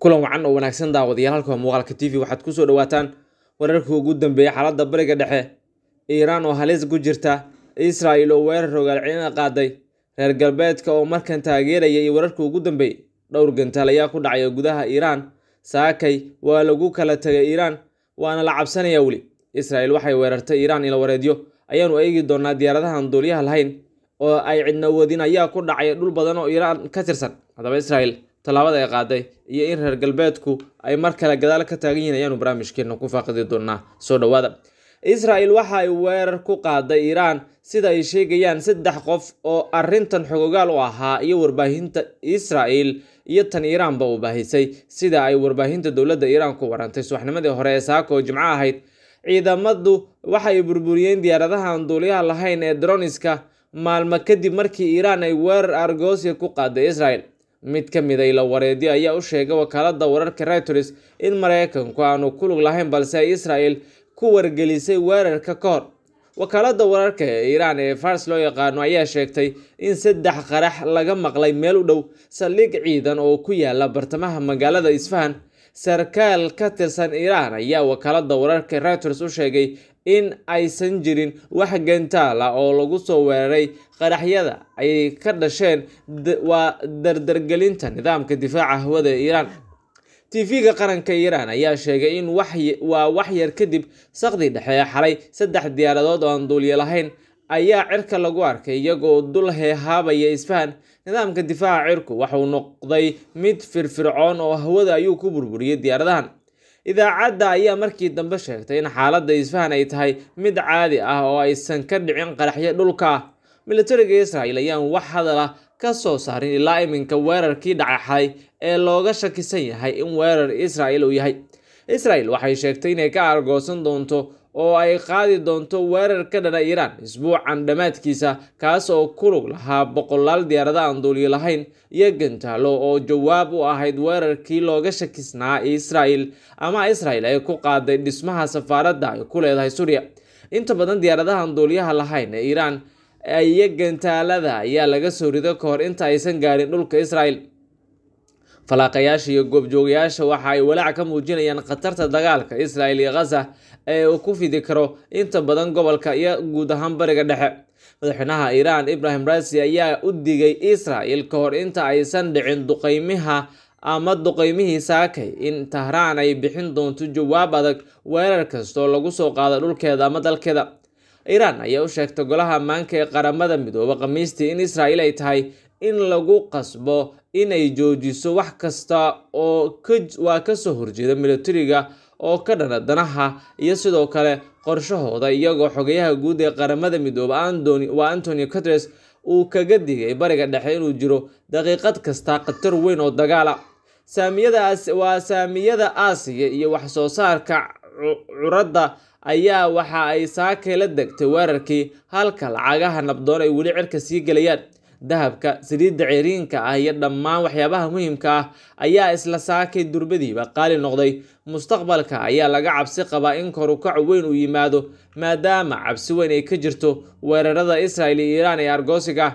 kulan wacan oo wanaagsan daawadayaal halka muuqaalka t v waxaad ku soo dhawaataan wararkii ugu dambeeyay xaaladda bariga dhexe iiraan oo halis ku jirta israel oo weerar rogaalcelina qaaday reer galbeedka oo markan taageeraya iyo wararkii ugu dambeeyey dhowr gantaal ayaa ku dhacaya gudaha iiraan saakay waa lagu kala tegay iiraan waana la cabsanaya weli israel waxay weerartay iiraan ila wareedyo ayaanu eegi doonaa diyaaradahan duuliyaha lahayn oo ay cidna wadin ayaa ku dhacaya dhul badan oo iiraan ka tirsan haddaba israel tallaabada ay qaaday iyo in reer galbeedku ay mar kale gadaal ka taagan yihiin ayaanu barnaamijkeena ku faaqidi doonaa soo dhowaada israel waxa ay weerar ku qaaday iiraan sida ay sheegayaan saddex qof oo arintan xogogaal u ahaa iyo warbaahinta israel iyo tan iiraanba uu baahisay sida ay warbaahinta dowladda iiraan ku warantay. Subaxnimadii hore ee saaka oo jimco ahayd ciidamadu waxay burburiyeen diyaaradahan duuliyaha lahayn ee droniska maalmo kadib markii iiraan ay weerar argoosia ku qaaday israel mid ka mid a ila wareedyo ayaa u sheegay wakaalada wararka reuters in mareykanku aanu ku lug lahayn balse ay israel ku wargelisay weerarka ka hor. Wakaalada wararka ee iiraan ee fars loo yaqaano ayaa sheegtay in saddex qarax laga maqlay meel u dhow saldhig ciidan oo ku yaalla bartamaha magaalada isfahan. Sarkaal ka tirsan iiraan ayaa wakaalada wararka reuters u sheegay in aysan jirin wax gantaal oo lagu soo weeraray qaraxyada ay ka dhasheen waa dardargelinta nidaamka difaaca hawada ee iiraan tv-ga qaranka iiraan ayaa sheegay in waa waxyar kadib saqdii dhexe xalay saddex diyaaradood oo aan duulyo lahayn. Ayaa cirka lagu arkay iyagoo dul heehaabaya isfahan. Nidaamka difaaca cirku waxauu noqday mid firfircoon oo hawada ayuu ku burburiyey diyaaradahan idaacadda ayaa markii dambe sheegtay in xaaladda isfahan ay tahay mid caadi ah oo aysan ka dhicin qaraxyo dhulka. Militariga israel ayaan wax hadal ah ka soo saarin ilaa iminka weerarkii dhacaxay ee looga shakisan yahay in weerar israel uu yahay. Israel waxay sheegtay inay ka argoosan doonto oo ay qaadi doonto weerar ka dhana iiraan isbuucan dhammaadkiisa kaas oo ku lug lahaa boqolaal diyaarada aan duuliyo lahayn iyo gantaalo oo jawaab u ahayd weerarkii looga shakisnaa israel ama israel ay ku qaaday dhismaha safaaradda ay ku leedahay suuriya inta badan diyaaradahan duuliyaha lahayn ee iiraan iyo gantaalada ayaa laga soo rido ka hor inta aysan gaarin dhulka israel falaaqayaasha iyo goobjoogayaasha waxa ay walaac ka muujinayaan khatarta dagaalka israel iyo khaza ee uu ku fidi karo inta badan gobolka iyo guud ahaan bariga dhexe. Madaxweynaha iiraan ibrahim raisi ayaa u digay israel ka hor inta aysan dhicin duqeymiha ama duqeymihii saakay. In tahraan ay bixin doonto jawaab adag weerar kastoo lagu soo qaado dhulkeeda ama dalkeeda. Iiraan ayaa u sheegtay golaha ammaanka ee qaramada midoobe khamiistii in israel ay tahay in lagu qasbo inay joojiso wax kasta oo waa ka soo horjeeda militariga oo ka dhana danaha iyo sidoo kale qorshahooda iyagoo xogayaha guud ee qaramada midoobe waa antonio guteres uu kaga digay bariga dhexe inuu jiro daqiiqad kasta khatar weyn oo dagaala waa saamiyada aasiya iyo wax soo saarka curadda ayaa waxa ay saakay la degtay weerarkii halka lacagaha nabdoon ay weli cirka sii gelayaan dahabka saliidda ceeriinka ah iyo dhammaan waxyaabaha muhiimka ah ayaa isla saakay durbadiiba qaali noqday. Mustaqbalka ayaa laga cabsi qabaa in korukac weyn uu yimaado maadaama cabsi weyn ay ka jirto weerarada israel iyo iiraan ee argoosiga.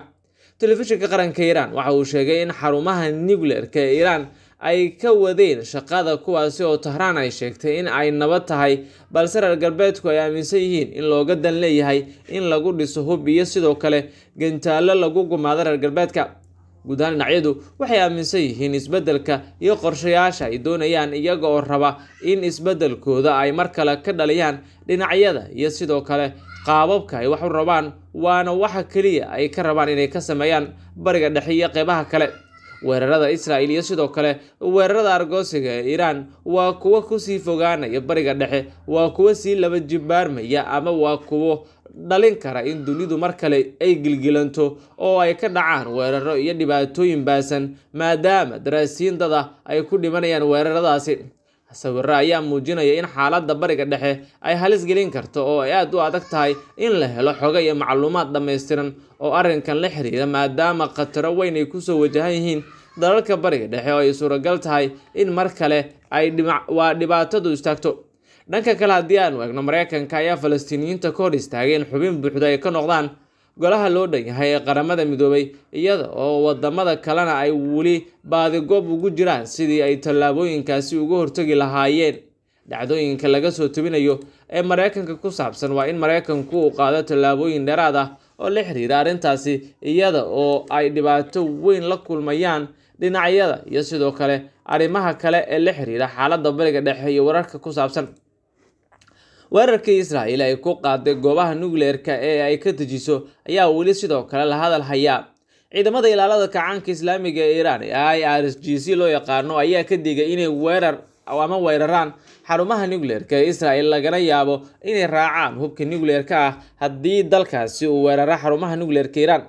Telefishinka qaranka iiraan waxa uu sheegay in xarumaha nucleerka ee iiraan ay ka wadeen shaqada kuwaasi oo tahraan ay sheegtay in ay nabad tahay balse reer galbeedku ay aaminsan yihiin in looga dan leeyahay in lagu dhiso hub iyo sidoo kale gantaalo lagu gumaado reer galbeedka. Guud dhinacyadu waxay aaminsan yihiin isbeddelka iyo qorshayaasha ay doonayaan iyaga oo raba in isbeddelkooda ay mar kale ka dhaliyaan dhinacyada iyo sidoo kale qaababka ay wax u rabaan waana waxa keliya ay ka rabaan inay ka sameeyaan bariga dhexe iyo qeybaha kale weerarada israel iyo sidoo kale weerarada argoosiga ee iiraan waa kuwo ku sii fogaanaya bariga dhexe waa kuwo sii laba jibaarmaya ama waa kuwo dhalin kara in dunidu mar kale ay gilgilanto oo ay ka dhacaan weeraro iyo dhibaatooyin baasan maadaama daraasiin dada ay ku dhimanayaan weeraradaasi. Sawiro ayaa muujinaya in xaaladda bariga dhexe ay halis gelin karto oo ay aada u adag tahay in la helo xogo iyo macluumaad dhammaystiran oo arrinkan la xiriira maadaama khataro weyn ay ku soo wajahan yihiin dalalka bariga dhexe oo ay suuragal tahay in mar kale ay waa dhibaatadu istaagto. Dhanka kale haddii aanu eegno mareykanka ayaa falastiiniyiinta ka hor istaagay in xubin buuxda ay ka noqdaan golaha loo dhan yahay ee qaramada midoobay iyada oo waddamada kalena ay weli baadigoob ugu jiraan sidii ay tallaabooyinkaasi uga hortagi lahaayeen. Dhacdooyinka laga soo tebinayo ee mareykanka ku saabsan waa in mareykanku uu qaado tallaabooyin dheeraad ah oo la xiriira arrintaasi iyada oo ay dhibaato weyn la kulmayaan dhinacyada iyo sidoo kale arrimaha kale ee la xiriira xaaladda bariga dhexe iyo wararka ku saabsan. Weerarkii israel ay ku qaaday goobaha nukleerka ee ay ka dejiso ayaa weli sidoo kale la hadal hayaa ciidamada ilaalada kacaanka islaamiga ee iiraan ee i r s g c loo yaqaano ayaa ka digay inay weerar ama weeraraan xarumaha nukleerka ee israel lagana yaabo inay raacaan hubka nukleerka ah haddii dalkaasi uu weeraro xarumaha nukleerka iiraan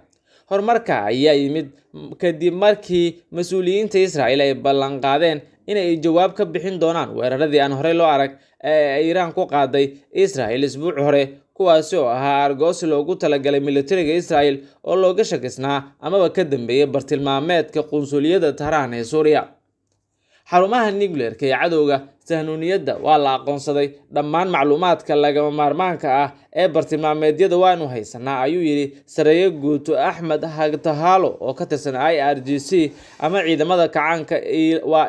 horumarka ayaa yimid kadib markii mas'uuliyiinta israel ay ballanqaadeen inay jawaab ka bixin doonaan weeraradii aan horey loo arag ee iiraan ku qaaday israel isbuuc hore kuwaasi oo ahaa argoosi loogu talagalay militariga israel oo looga shakisnaa amaba ka dambeeyay bartilmaameedka qunsuliyadda tahraan ee suuriya. Xarumaha nukleerka ee cadowga sahnuuniyadda waa la aqoonsaday. Dhammaan macluumaadka lagama maarmaanka ah ee bartilmaameedyada waanu haysanaa ayuu yidhi sareeye guuto axmed hagtahaalo oo ka tirsan i r g c ama ciidamada kacaanka waa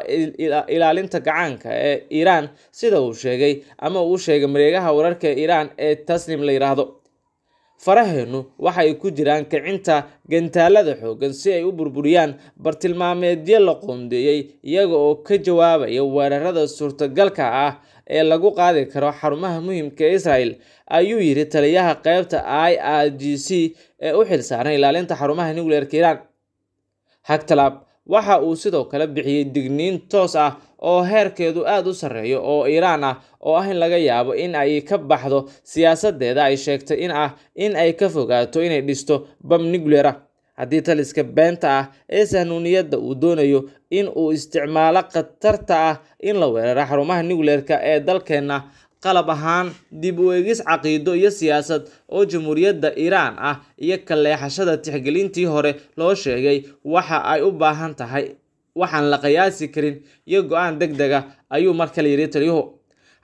ilaalinta gacaanka ee iiraan sida uu sheegay ama uu sheegay mareegaha wararka iiraan ee tasnim la yidhaahdo faraheenu waxay ku jiraan kicinta gantaalada xooggan si ay u burburiyaan bartilmaameedyo la qoondeeyey iyaga oo ka jawaabaya weerarada suurtagalka ah ee lagu qaadi karo xarumaha muhiimka ee israel ayuu yidhi taliyaha qeybta i r g c ee u xilsaaran ilaalinta xarumaha nukleerka iiraan hagtalab waxa uu sidoo kale bixiyey digniin toos ah oo heerkeedu aada u sarreeyo oo iiraan ah oo ah in laga yaabo in ay ka baxdo siyaasadeeda ay sheegtay in ah in ay ka fogaato inay dhisto bam nucleer ah. Haddii taliska beenta ah ee sahnuuniyadda uu doonayo in uu isticmaalo khatarta ah in la weeraro xarumaha nukleerka ee dalkeenna qalab ahaan dib u eegis caqiido iyo siyaasad oo jamhuuriyadda iiraan ah iyo kaleexashada tixgelintii hore loo sheegay waxa ay u baahan tahay waxaan la qiyaasi karin iyo go'aan deg deg ah ayuu mar kale yidhi taliyuhu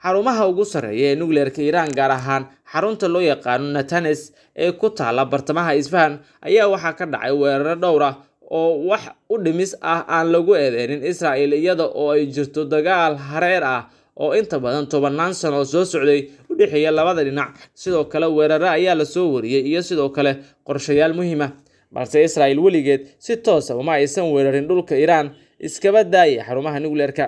xarumaha ugu sarreeya ee nukleerka iiraan gaar ahaan xarunta loo yaqaano natanes ee ku taala bartamaha isfahan ayaa waxaa ka dhacay weeraro dhowr ah oo wax u dhimis ah aan lagu eedeynin israel iyada oo ay jirto dagaal hareer ah oo inta badan tobanaan sano oo soo socday u dhexeeya labada dhinac. Sidoo kale weeraro ayaa la soo wariyey iyo sidoo kale qorshayaal muhiima balse israel weligeed si toosa uma aysan weerarin dhulka iiraan iskaba daayay xarumaha nukleerka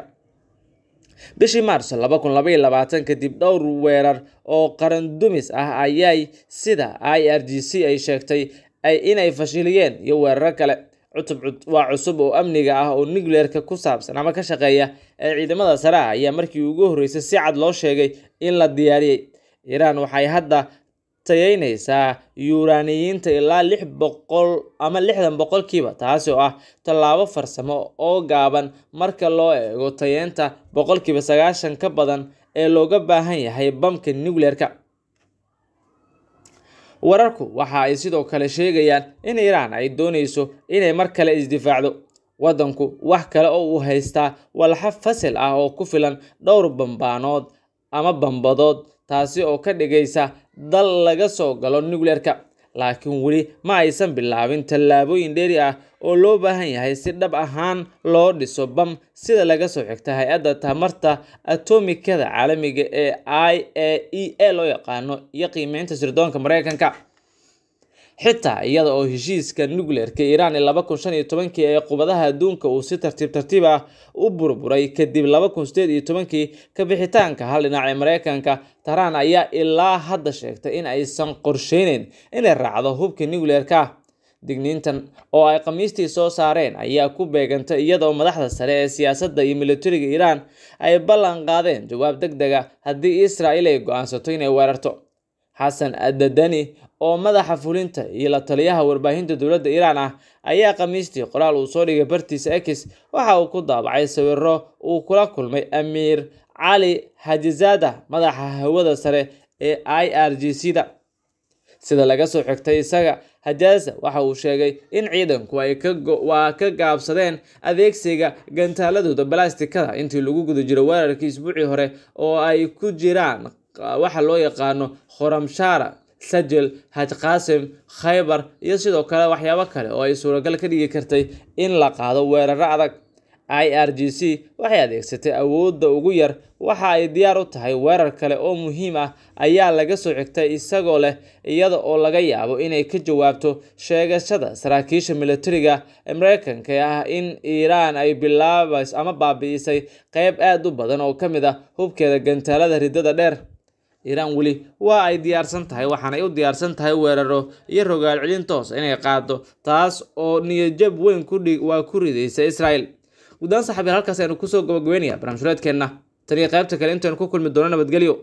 bishii maarso laba kun labaiyo labaatan kadib dhowr weerar oo qaran dumis ah ayay sida i r g c ay sheegtay inay fashiliyeen iyo weeraro kale. Cutub waa cusub oo amniga ah oo nukleerka ku saabsan ama ka shaqeeya ee ciidamada sare ayaa markii ugu horreysay si cad loo sheegay in la diyaariyey. Iiraan waxay hadda tayeynaysaa yuuraaniyiinta ilaa lix boqol ama lixdan boqolkiiba taasi oo ah tallaabo farsamo oo gaaban marka loo eego tayeynta boqolkiiba sagaashan ka badan ee looga baahan yahay bamka nukleerka wararku waxa ay sidoo kale sheegayaan in iiraan ay dooneyso inay mar kale isdifaacdo. Waddanku wax kale oo uu haystaa walxa fasil ah oo ku filan dhowr bambaanood ama bambadood taasi oo ka dhigaysa dal laga soo galo nukleerka laakiin weli ma aysan bilaabin tallaabooyin dheeri ah oo loo baahan yahay si dhab ahaan loo dhiso bam sida laga soo xigta hay'adda tamarta atomikada caalamiga ee i a e a loo yaqaano iyo qiimeynta sirdoonka mareykanka xitaa iyada oo heshiiska nukleerka iiraan ee laba kun shan iyo tobankii ee qubadaha adduunka uu si tartiib tartiib ah u burburay kadib laba kun sideed iyo tobankii ka bixitaanka hal dhinac ee mareykanka tahraan ayaa ilaa hadda sheegtay in aysan qorsheyneyn inay raacdo hubka nukleerka digniintan oo ay khamiistii soo saareen ayaa ku beegantay iyadaoo madaxda sare ee siyaasadda iyo militariga iiraan ay ballan qaadeen jawaab deg deg a haddii israel ay go'aansato inay weerarto xasan adadani oo madaxa fulinta iyo la taliyaha warbaahinta dowladda iiraan ah ayaa khamiistii qoraal uu soo dhigay bartiisa ex waxa uu ku daabacay sawiro uu kula kulmay amiir cali hajizada madaxa hawada sare ee i r g c da sida laga soo xigtay isaga hajaasa waxa uu sheegay in ciidanku waa ka gaabsadeen adeegsiga gantaaladooda balastikada intii lagu guda jiro weerarkii isbuucii hore oo ay ku jiraan waxa loo yaqaano khoramshara sajel haj qaasim khaybar iyo sidoo kale waxyaabo kale oo ay suuragal ka dhigi kartay in la qaado weeraro adag. I r g c waxay adeegsatay awoodda ugu yar waxa ay diyaar u tahay weerar kale oo muhiim ah ayaa laga soo xigtay isagoo leh iyada oo laga yaabo inay ka jawaabto sheegashada saraakiisha militariga mareykanka ah in iiraan ay bilaabays ama baabi'isay qeyb aada u badan oo ka mid ah hubkeeda gantaalada ridada dheer iiraan weli waa ay diyaarsan tahay waxaanay u diyaarsan tahay weeraro iyo rogaal celin toos inay qaado taas oo niyadjab weyn waa ku ridaysa israel. Guddaan saxabiil halkaas aynu ku soo gabagabeynaya barnaamij hureedkeenna tan iyo qaybta kale intaynu ku kulmi doono nabadgelyo